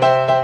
Bye.